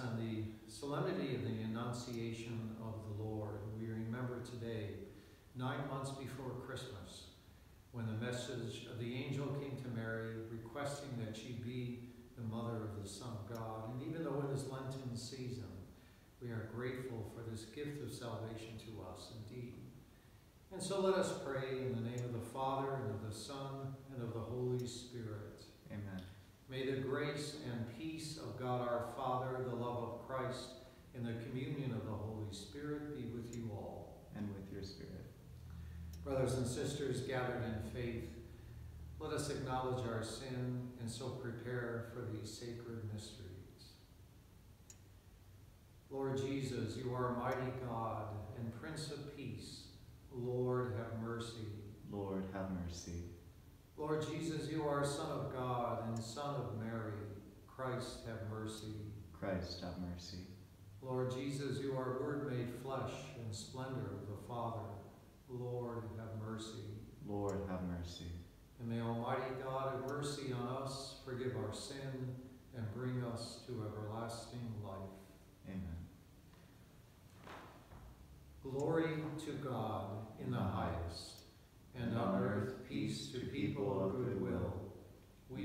On the solemnity of the Annunciation of the Lord. We remember today, nine months before Christmas, when the message of the angel came to Mary requesting that she be the mother of the Son of God. And even though in this Lenten season, we are grateful for this gift of salvation to us indeed. And so let us pray in the name of the Father, and of the Son, and of the Holy Spirit. Amen. May the grace and peace of God our Father, the love of Christ, and the communion of the Holy Spirit be with you all. And with your spirit. Brothers and sisters gathered in faith, let us acknowledge our sin and so prepare for these sacred mysteries. Lord Jesus, you are mighty God and Prince of Peace. Lord, have mercy. Lord, have mercy. Lord Jesus, you are Son of God and Son of Mary. Christ, have mercy. Christ, have mercy. Lord Jesus, you are Word made flesh and splendor of the Father. Lord, have mercy. Lord, have mercy. And may Almighty God have mercy on us, forgive our sin, and bring us to everlasting life. Amen. Glory to God in the highest, and on earth peace to people of good will. We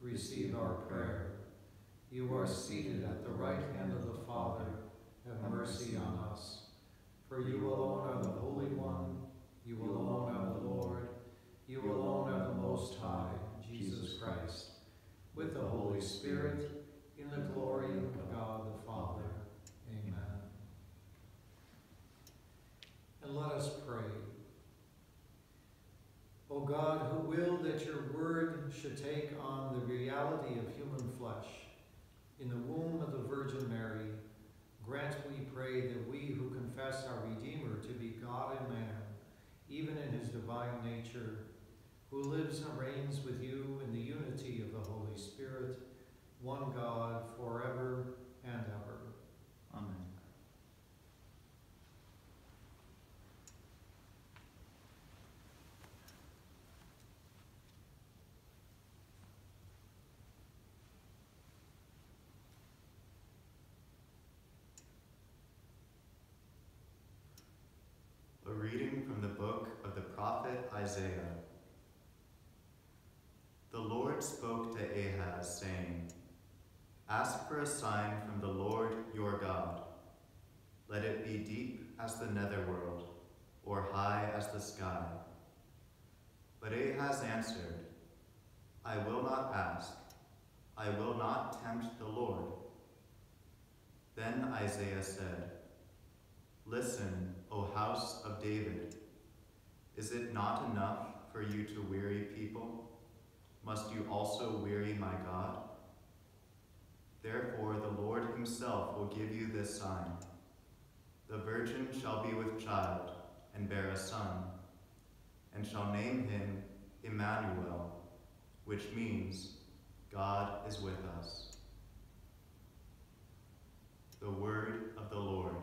receive our prayer. You are seated at the right hand of the Father, have mercy on us. For you alone are the Holy One, you alone are the Lord, you alone are the Most High, Jesus Christ, with the Holy Spirit, in the glory of God the Father. Amen. And let us pray. O God, who willed that your word should take on the reality of human flesh in the womb of the Virgin Mary, grant, we pray, that we who confess our Redeemer to be God and man, even in his divine nature, who lives and reigns with you in the unity of the Holy Spirit, one God, forever and ever. Amen. A reading from the book of the prophet Isaiah. The Lord spoke to Ahaz, saying, Ask for a sign from the Lord your God. Let it be deep as the netherworld, or high as the sky. But Ahaz answered, I will not ask, I will not tempt the Lord. Then Isaiah said, Listen, O house of David. Is it not enough for you to weary people? Must you also weary my God? Therefore, the Lord himself will give you this sign. The virgin shall be with child and bear a son, and shall name him Emmanuel, which means God is with us. The word of the Lord.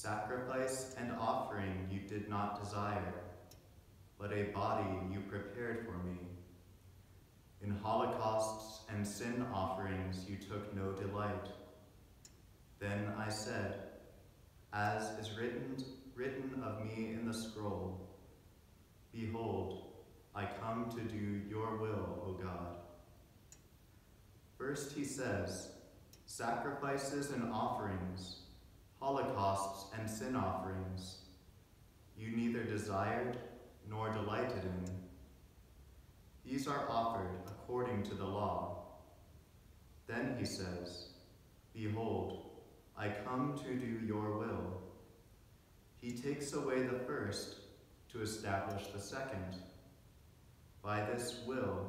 Sacrifice and offering you did not desire, but a body you prepared for me. In holocausts and sin offerings you took no delight. Then I said, As is written, written of me in the scroll, Behold, I come to do your will, O God. First he says, Sacrifices and offerings, holocausts and sin offerings, you neither desired nor delighted in. These are offered according to the law. Then he says, Behold, I come to do your will. He takes away the first to establish the second. By this will,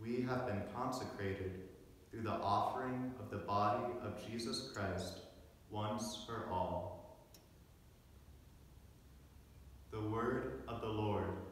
we have been consecrated through the offering of the body of Jesus Christ once for all. The word of the Lord.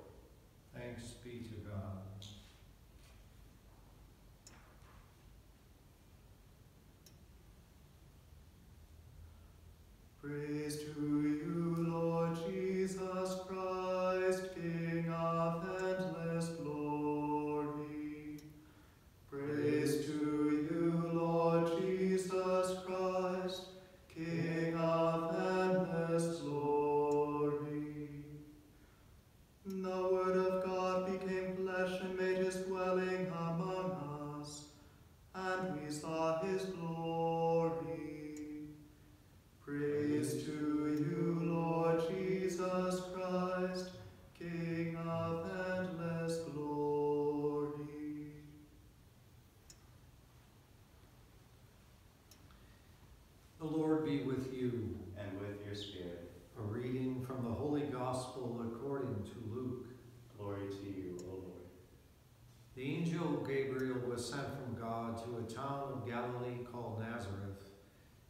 Town of Galilee called Nazareth,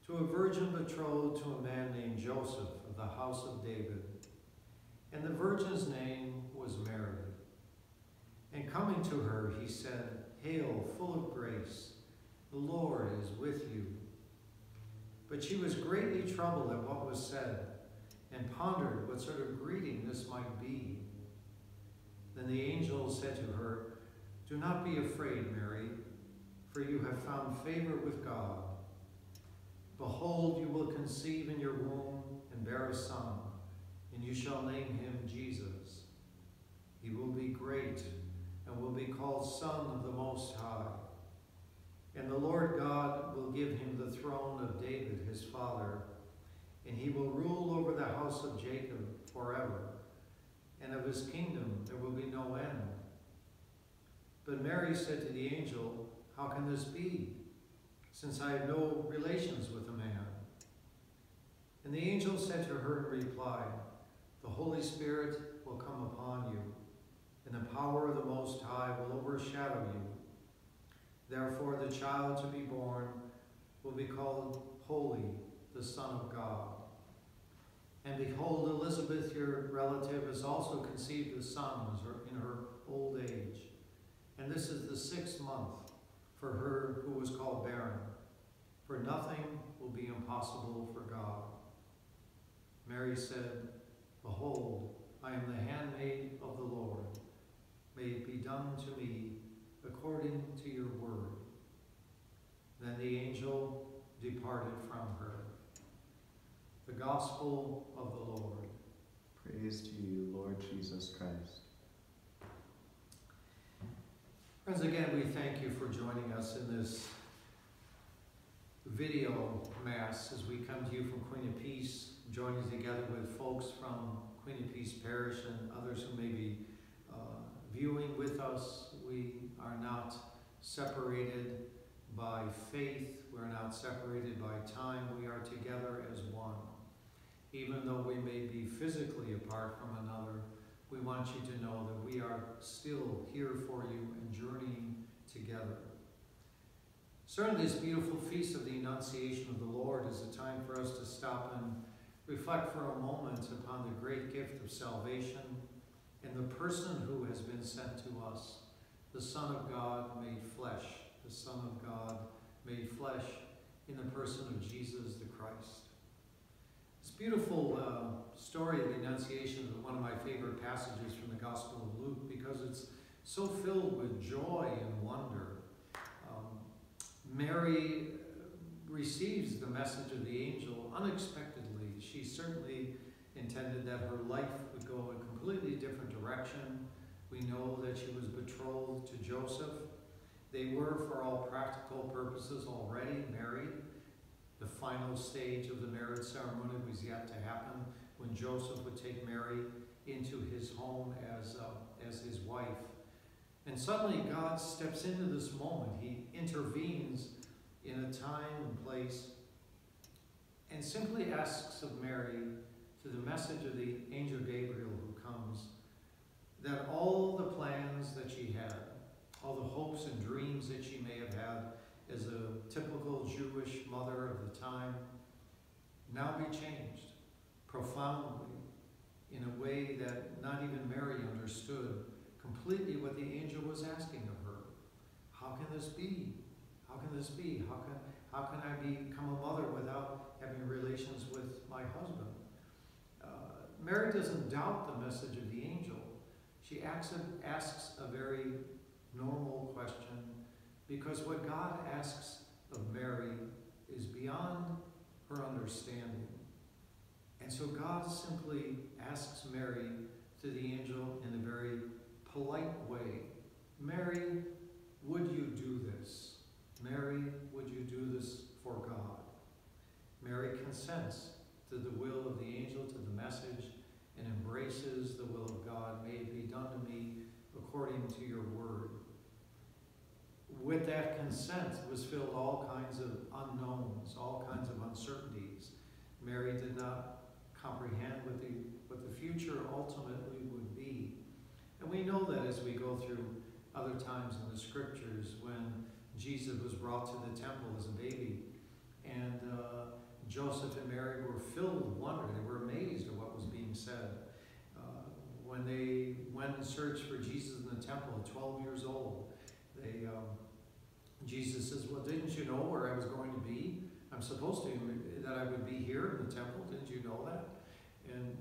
to a virgin betrothed to a man named Joseph of the house of David. And the virgin's name was Mary. And coming to her, he said, Hail, full of grace, the Lord is with you. But she was greatly troubled at what was said, and pondered what sort of greeting this might be. Then the angel said to her, Do not be afraid, Mary, for you have found favor with God. Behold, you will conceive in your womb and bear a son, and you shall name him Jesus. He will be great and will be called Son of the Most High. And the Lord God will give him the throne of David his father, and he will rule over the house of Jacob forever, and of his kingdom there will be no end. But Mary said to the angel, How can this be, since I have no relations with a man? And the angel said to her in reply, The Holy Spirit will come upon you, and the power of the Most High will overshadow you. Therefore, the child to be born will be called Holy, the Son of God. And behold, Elizabeth, your relative, has also conceived a son in her old age. And this is the sixth month for her who was called barren, for nothing will be impossible for God. Mary said, Behold, I am the handmaid of the Lord. May it be done to me according to your word. Then the angel departed from her. The Gospel of the Lord. Praise to you, Lord Jesus Christ. Friends, again, we thank you for joining us in this video mass as we come to you from Queen of Peace, joining together with folks from Queen of Peace Parish and others who may be uh, viewing with us. We are not separated by faith, we're not separated by time, we are together as one. Even though we may be physically apart from another, we want you to know that we are still here for you and journeying together. Certainly, this beautiful feast of the Annunciation of the Lord is a time for us to stop and reflect for a moment upon the great gift of salvation and the person who has been sent to us, the Son of God made flesh, the Son of God made flesh in the person of Jesus the Christ. Beautiful uh, story of the Annunciation is one of my favorite passages from the Gospel of Luke because it's so filled with joy and wonder. Um, Mary receives the message of the angel unexpectedly. She certainly intended that her life would go a completely different direction. We know that she was betrothed to Joseph. They were, for all practical purposes, already married. Final stage of the marriage ceremony was yet to happen when Joseph would take Mary into his home as, uh, as his wife. And suddenly God steps into this moment. He intervenes in a time and place and simply asks of Mary, through the message of the angel Gabriel who comes, that all the plans that she had, all the hopes and dreams that she may have had as a typical Jewish mother of the time, now be changed profoundly in a way that not even Mary understood completely what the angel was asking of her. How can this be? How can this be? How can, how can I become a mother without having relations with my husband? Uh, Mary doesn't doubt the message of the angel. She asks a very normal question because what God asks of Mary is beyond her understanding. And so God simply asks Mary to the angel in a very polite way Mary, would you do this? Mary, would you do this for God? Mary consents to the will of the angel, to the message, and embraces the will of God. May it be done to me according to your word. With that consent was filled all kinds of unknowns, all kinds of uncertainties. Mary did not comprehend what the, what the future ultimately would be. And we know that as we go through other times in the scriptures when Jesus was brought to the temple as a baby and uh, Joseph and Mary were filled with wonder. They were amazed at what was being said. Uh, when they went and searched for Jesus in the temple at 12 years old, they, um, Jesus says, well, didn't you know where I was going to be? I'm supposed to, that I would be here in the temple. Didn't you know that? And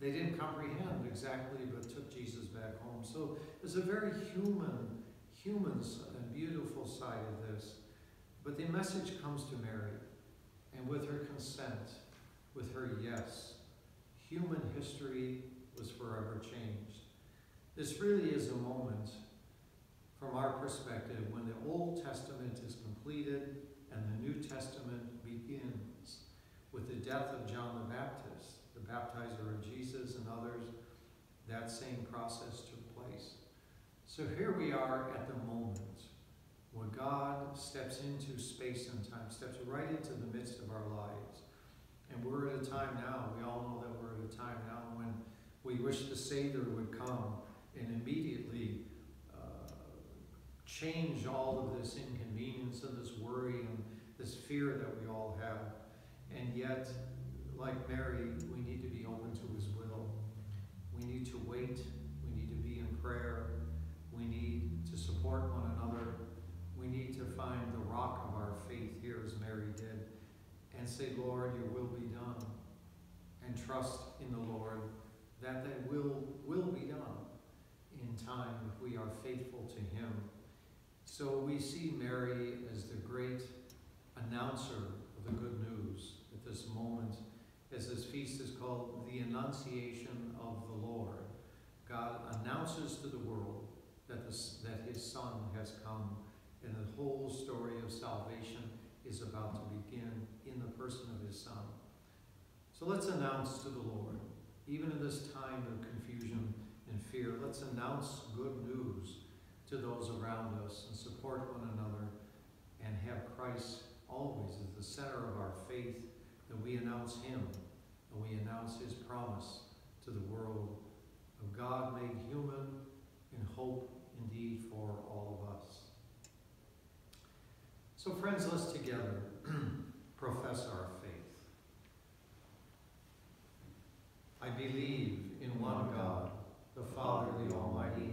they didn't comprehend exactly, but took Jesus back home. So there's a very human, human and beautiful side of this. But the message comes to Mary, and with her consent, with her yes, human history was forever changed. This really is a moment, from our perspective, when the Old Testament is completed and the New Testament begins with the death of John the Baptist, the baptizer of Jesus and others. That same process took place. So here we are at the moment when God steps into space and time, steps right into the midst of our lives. And we're at a time now, we all know that we're at a time now when we wish the Savior would come and immediately change all of this inconvenience and this worry and this fear that we all have. And yet, like Mary, we need to be open to His will. We need to wait. We need to be in prayer. We need to support one another. We need to find the rock of our faith here, as Mary did, and say, Lord, your will be done. And trust in the Lord that that will will be done in time if we are faithful to Him. So we see Mary as the great announcer of the good news at this moment as this feast is called the Annunciation of the Lord. God announces to the world that, the, that his Son has come, and the whole story of salvation is about to begin in the person of his Son. So let's announce to the Lord, even in this time of confusion and fear, let's announce good news to those around us and support one another and have Christ always as the center of our faith, that we announce him and we announce his promise to the world of God made human in hope indeed for all of us. So friends, let's together profess our faith. I believe in one God, the Father, the Almighty,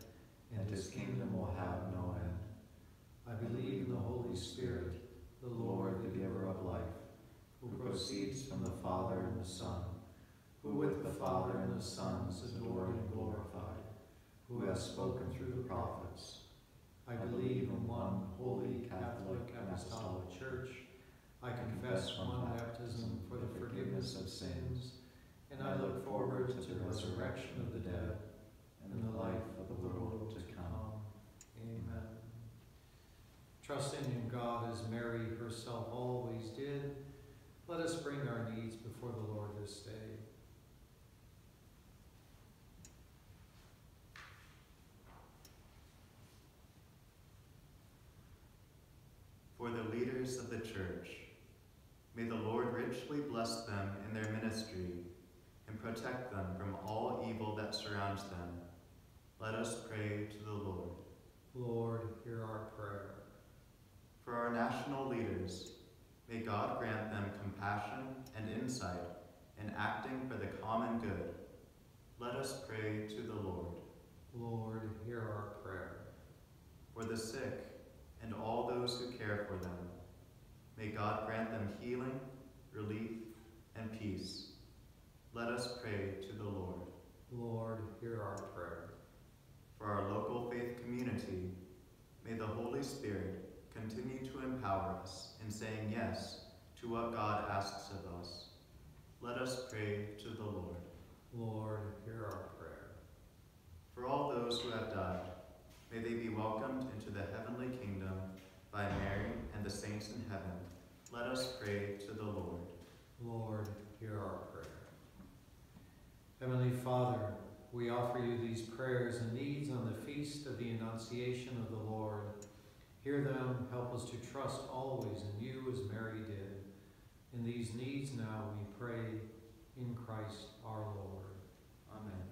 and his kingdom will have no end. I believe in the Holy Spirit, the Lord, the giver of life, who proceeds from the Father and the Son, who with the Father and the Son is adored and glorified, who has spoken through the prophets. I believe in one holy Catholic Apostolic Church. I confess one baptism for the forgiveness of sins, and I look forward to the resurrection of the dead and the life of the world to come. Amen. Trusting in God as Mary herself always did, let us bring our needs before the Lord this day. For the leaders of the church, may the Lord richly bless them in their ministry and protect them from all evil that surrounds them. Let us pray to the Lord. Lord, hear our prayer. For our national leaders, may God grant them compassion and insight in acting for the common good. Let us pray to the Lord. Lord, hear our prayer. For the sick and all those who care for them, may God grant them healing, relief, and peace. Let us pray to the Lord. Lord, hear our prayer. For our local faith community, may the Holy Spirit continue to empower us in saying yes to what God asks of us. Let us pray to the Lord. Lord, hear our prayer. For all those who have died, may they be welcomed into the heavenly kingdom by Mary and the saints in heaven. Let us pray to the Lord. Lord, hear our prayer. Heavenly Father, we offer you these prayers and needs on the feast of the Annunciation of the Lord. Hear them, help us to trust always in you as Mary did. In these needs now we pray in Christ our Lord. Amen.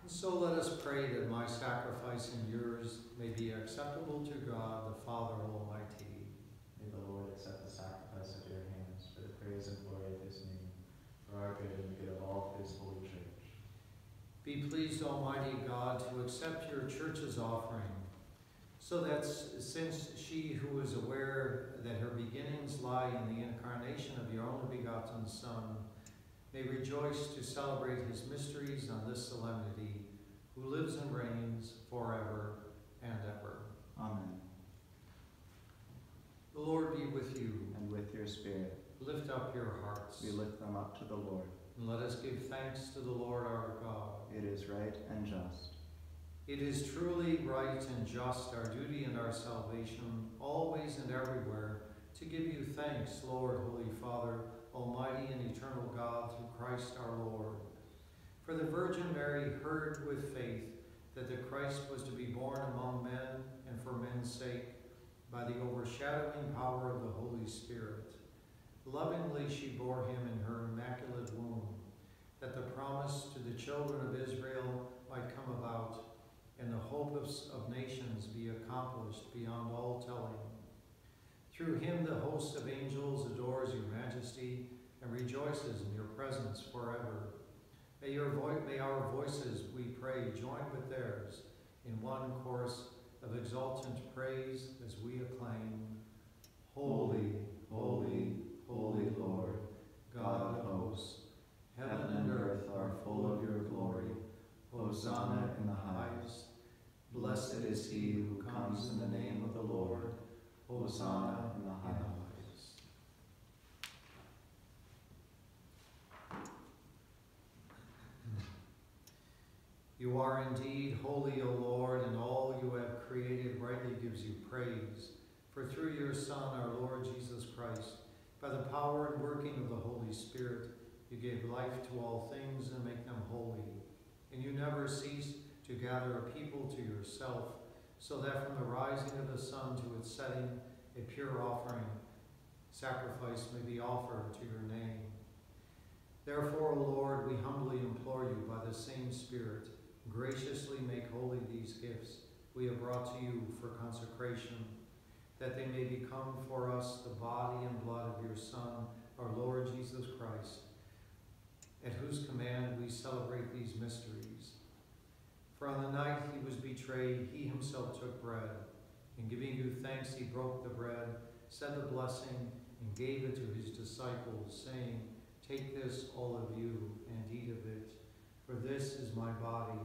And so let us pray that my sacrifice and yours may be acceptable to God, the Father Almighty. May the Lord accept the sacrifice of your hands for the praise and glory of his name, for our good and the good of all his holy church. Be pleased, Almighty God, to accept your church's offering, so that since she who is aware that her beginnings lie in the incarnation of your only begotten Son, may rejoice to celebrate his mysteries on this solemnity, who lives and reigns forever and ever. Amen. The Lord be with you. And with your spirit, Lift up your hearts. we lift them up to the Lord. And let us give thanks to the Lord our God. It is right and just. It is truly right and just, our duty and our salvation, always and everywhere, to give you thanks, Lord, Holy Father, Almighty and eternal God, through Christ our Lord. For the Virgin Mary heard with faith that the Christ was to be born among men and for men's sake by the overshadowing power of the Holy Spirit. Lovingly she bore him in her immaculate womb, that the promise to the children of Israel might come about and the hope of, of nations be accomplished beyond all telling. Through him the host of angels adores your majesty and rejoices in your presence forever. May, your vo- may our voices, we pray, join with theirs in one chorus of exultant praise as we acclaim, Holy, holy, holy Lord, God of hosts, heaven and earth are full of your glory. Hosanna in the highest. Blessed is he who comes in the name of the Lord. Hosanna in the highest. You are indeed holy, O Lord, and all you have created rightly gives you praise. For through your Son, our Lord Jesus Christ, by the power and working of the Holy Spirit, you gave life to all things and make them holy. And you never cease to gather a people to yourself, so that from the rising of the sun to its setting, a pure offering, sacrifice may be offered to your name. Therefore, O Lord, we humbly implore you by the same Spirit, graciously make holy these gifts we have brought to you for consecration, that they may become for us the body and blood of your Son, our Lord Jesus Christ, at whose command we celebrate these mysteries. For on the night he was betrayed, he himself took bread, and giving you thanks, he broke the bread, said the blessing, and gave it to his disciples, saying, Take this, all of you, and eat of it, for this is my body,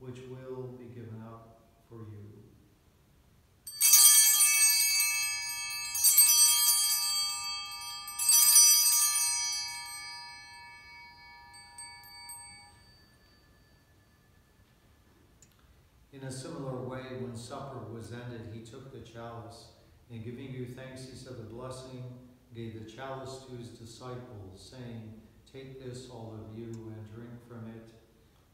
which will be given up for you. In a similar way, when supper was ended, he took the chalice, and giving you thanks, he said the blessing, gave the chalice to his disciples, saying, Take this, all of you, and drink from it.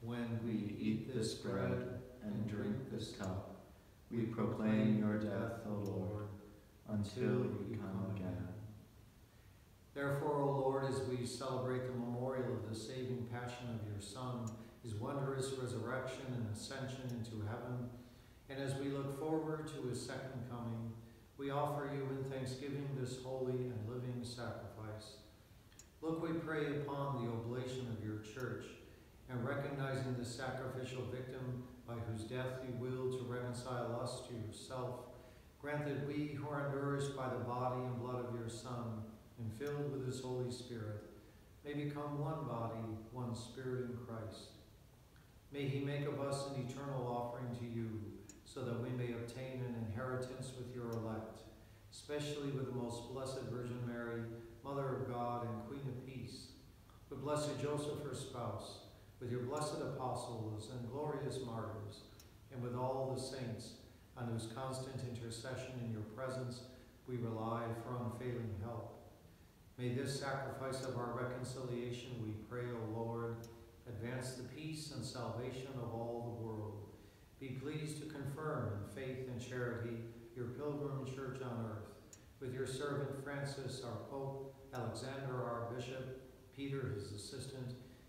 When we eat this bread and drink this cup, we proclaim your death, O Lord, until you come again. Therefore, O Lord, as we celebrate the memorial of the saving passion of your Son, his wondrous resurrection and ascension into heaven, And as we look forward to his second coming, we offer you in thanksgiving this holy and living sacrifice. Look, we pray upon the oblation of your church, and recognizing the sacrificial victim by whose death you will to reconcile us to yourself, grant that we who are nourished by the body and blood of your Son, and filled with his Holy Spirit, may become one body, one spirit in Christ. May he make of us an eternal offering to you, so that we may obtain an inheritance with your elect, especially with the most blessed Virgin Mary, Mother of God and Queen of Peace, with blessed Joseph, her spouse, with your blessed apostles and glorious martyrs, and with all the saints, on whose constant intercession in your presence we rely for unfailing help. May this sacrifice of our reconciliation, we pray, O Lord, advance the peace and salvation of all the world. Be pleased to confirm in faith and charity your pilgrim church on earth, with your servant Francis, our Pope, Alexander, our Bishop, Peter, his assistant,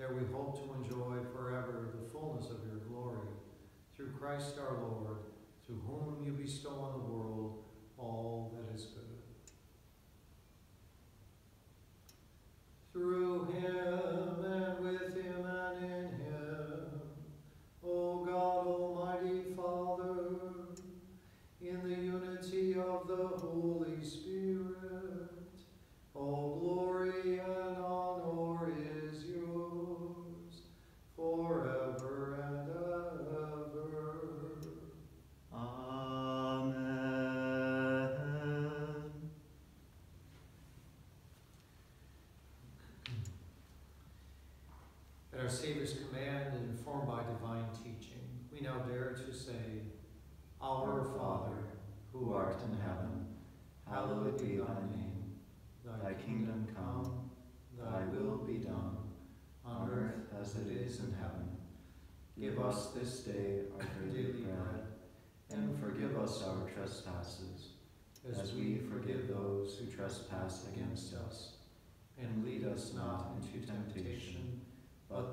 There we hope to enjoy forever the fullness of your glory. Through Christ our Lord, to whom you bestow on the world all that is good. Through him and with him and in him, O God, Almighty Father, in the unity of the Holy Spirit, all glory and honor is yours forever and ever. Amen. At our Savior's command and informed by divine teaching, we now dare to say, Our Father, who art in heaven, hallowed be thy name. Thy kingdom come, thy will be done, on earth as it is in heaven. Give us this day our daily bread, and forgive us our trespasses, as we forgive those who trespass against us. And lead us not into temptation, but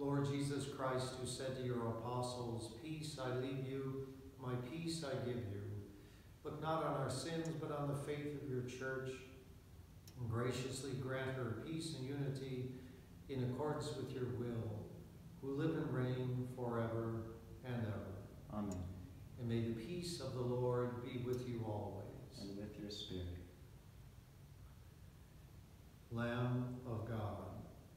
Lord Jesus Christ, who said to your apostles, Peace I leave you, my peace I give you. Look not on our sins, but on the faith of your church, and graciously grant her peace and unity in accordance with your will, who live and reign forever and ever. Amen. And may the peace of the Lord be with you always. And with your spirit, Lamb of God,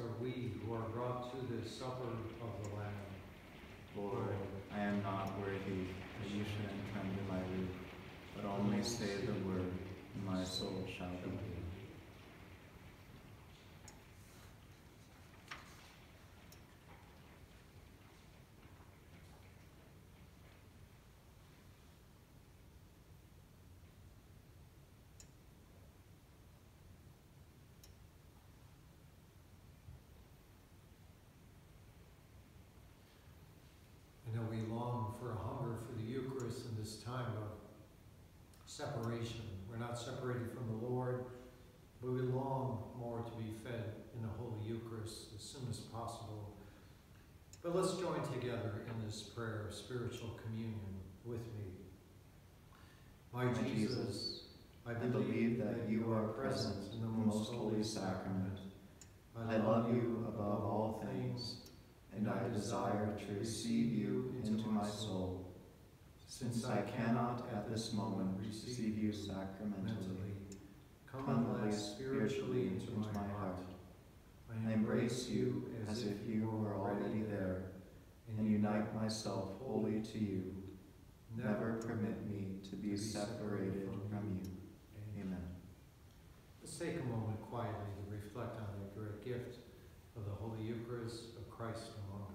are we who are brought to this supper of the Lamb. Lord, I am not worthy that you should enter under my roof, but only say the word, and my soul shall be healed. I know we long for a hunger for not separated from the Lord, but we long more to be fed in the Holy Eucharist as soon as possible. But let's join together in this prayer of spiritual communion with me. My My Jesus, Jesus, I I believe that you are present in the most holy sacrament. I love you above all things, and I desire to receive you into my soul. Since I cannot at this moment receive you sacramentally, Come lay spiritually into my heart. I embrace you as if you were already there, and unite myself wholly to you. Never permit me to be separated from you. Amen. Let's take a moment quietly to reflect on the great gift of the Holy Eucharist of Christ among us.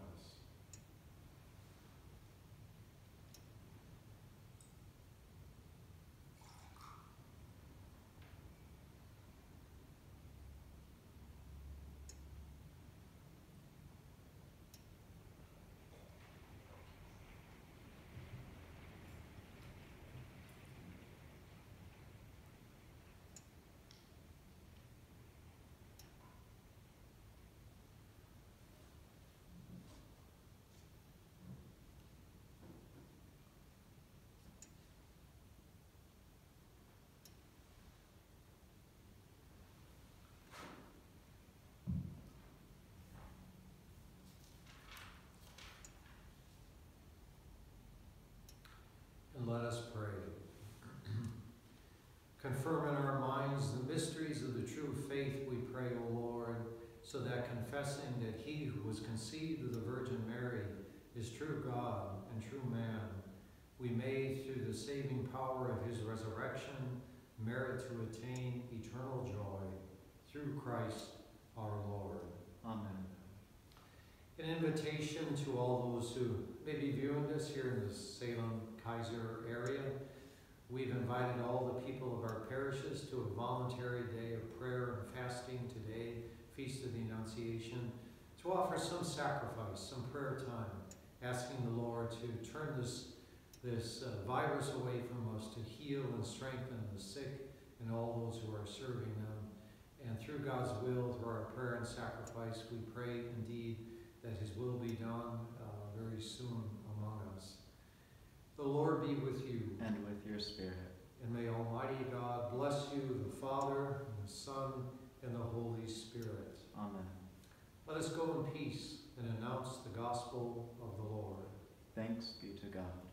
And let us pray. Confirm in our minds the mysteries of the true faith, we pray, O Lord, so that confessing that he who was conceived of the Virgin Mary is true God and true man, we may, through the saving power of his resurrection, merit to attain eternal joy through Christ our Lord. Amen. An invitation to all those who may be viewing this here in the Salem Keizer area. We've invited all the people of our parishes to a voluntary day of prayer and fasting today, Feast of the Annunciation, to offer some sacrifice, some prayer time, asking the Lord to turn this, this uh, virus away from us, to heal and strengthen the sick and all those who are serving them. And through God's will, through our prayer and sacrifice, we pray indeed that his will be done uh, very soon among us. The Lord be with you, And with your spirit. and may Almighty God bless you, the Father, and the Son, and the Holy Spirit. Amen. Let us go in peace and announce the gospel of the Lord. Thanks be to God.